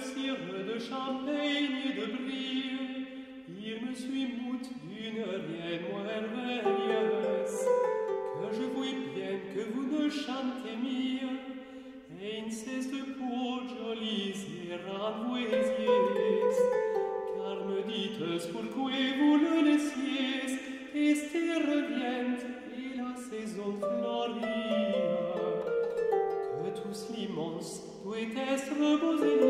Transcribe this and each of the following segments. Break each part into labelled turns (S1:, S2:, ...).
S1: sire de champagne et de brie, il me suit mout d'une rien merveilleuse, que je vois bien que vous ne chantez mieux, et inceste pour jolies et renvoisiez, car me dites pourquoi vous le laissiez, et revient, et la saison florie tous l'immense doit être beaux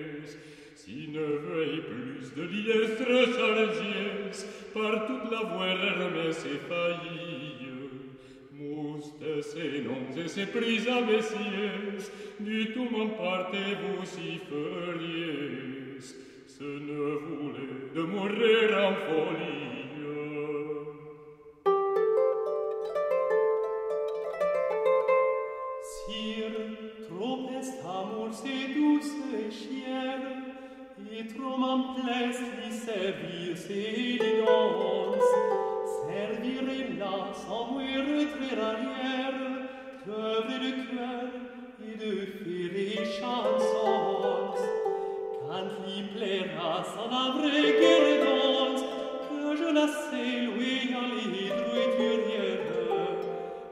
S1: Si
S2: ne veuille plus de liestre chargies, par toute la voie remesse et faillie, Mouste ses noms et ses prises à messies, du tout mon partez vous si feriez, ce ne voulait de mourir en folie.
S1: vitrum amples servir servius edidons, servir in la sanguir trerarier, d'œuvre de cœur et de ferré chansons, quand il plaira s'en avre guéridons, que je la sais louer à l'hydroiturière,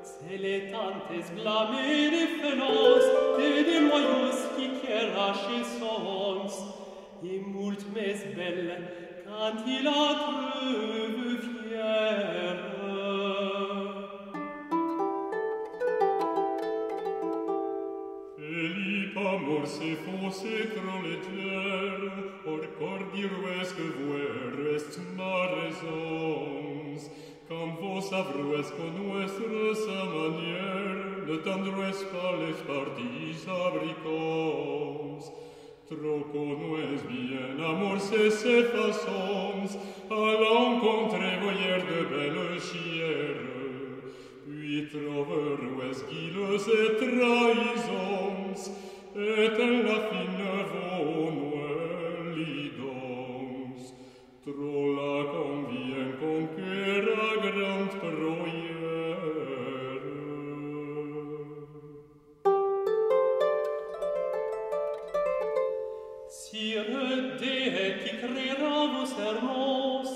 S1: c'est les tantes blamées des fénons, et des noyaux qui querrachés sons, e mult mes belle quand il entreve fière
S2: amor se fosse tro leger, or cordi ruesc vuerest mares ons, cam vos avruesc con nuestra sa manier, ne tendruesc pales partis abricons. Troco nues bien amour se se façons, à l'encontre volière de belles chières, puis trover oues guileux et trahisons. Sire de qui creera vos hermos,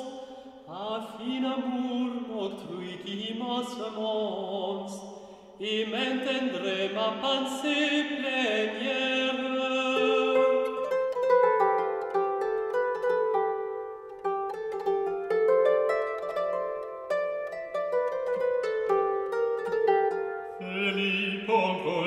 S2: a fina mur octruiti mas amons,
S1: et m'entendre ma pensée plénière.
S2: Filippo